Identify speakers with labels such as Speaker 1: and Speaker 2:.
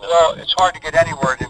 Speaker 1: Well, it's hard to get any word in